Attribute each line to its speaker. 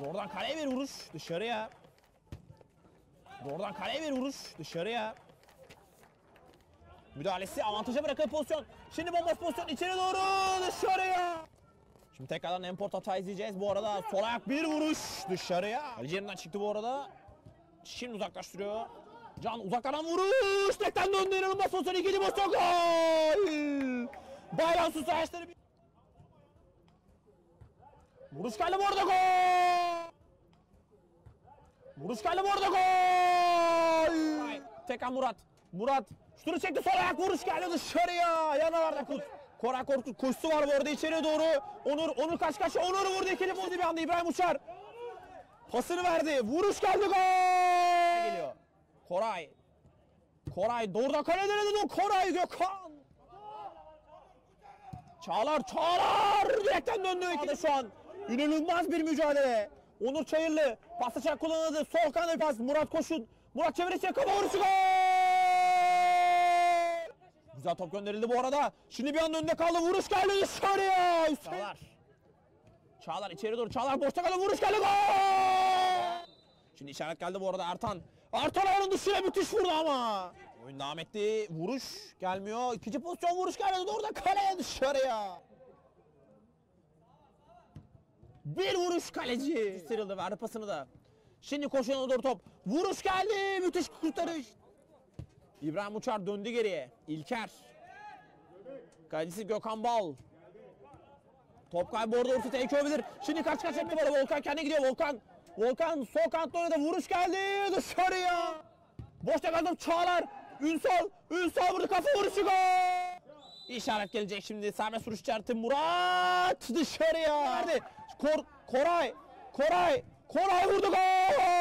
Speaker 1: Doğrudan kaleye bir vuruş dışarıya. Doğrudan kaleye bir vuruş dışarıya. Müdahalesi avantaja bırakıp pozisyon. Şimdi bomboş pozisyon içeri doğru dışarıya. Şimdi tekrardan import hata izleyeceğiz. Bu arada sol ayak bir vuruş dışarıya. Yerinden çıktı bu arada. Şimdi uzaklaştırıyor. Can uzaklardan vuruş. Tekten döndü inanılmaz pozisyon. ikinci pozisyon gol. Bayram su sayaçları bir... Vuruş geldi bu arada gol. Vuruş geldi bu arada gol. Tekrar Murat. Murat şutunu çekti sol ayak vuruş geldi dışarıya. Yanalarda kut. Koray Korkut koşusu var bu arada içeriye doğru. Onur Onur kaç kaç Onur vurdu ikili bozdu bir anda İbrahim Uçar. Pasını verdi. Vuruş geldi gol. Geliyor. Koray. Koray doğrudan kaleye denedi. Koray Gökhan. Çağlar Çağlar direkten döndü ikide şu an. İnanılmaz bir mücadele. Onur Çayırlı paslaşarak kullanıldı. Sol kanada pas. Murat Koşun. Murat çevirirse kafa vuruşu gol. Güzel top gönderildi bu arada. Şimdi bir anda önünde kaldı. Vuruş geldi dışarıya. Çağlar. Çağlar içeri doğru. Çağlar boşta kaldı. Vuruş geldi gol. Şimdi işaret geldi bu arada Ertan. Ertan ayağının dışına müthiş vurdu ama. Oyun devam etti. Vuruş gelmiyor. İkinci pozisyon vuruş geldi. Orada kaleye dışarıya. Bir vuruş kaleci. Sıyrıldı verdi pasını da. Şimdi koşuyor doğru top. Vuruş geldi. Müthiş kurtarış. İbrahim Uçar döndü geriye. İlker. Kalecisi Gökhan Bal. Top kaybı orada orta tehlike. Şimdi kaç kaç yaptı bana Volkan kendi gidiyor Volkan. Volkan sol kanatta oynadı vuruş geldi dışarıya. Boşta kaldı Çağlar. Ünsal. Ünsal vurdu kafa vuruşu gol. İşaret gelecek şimdi serbest vuruş işareti Murat dışarıya. Verdi. こ、こらえ、こらえ、こらえ、フォルトゴー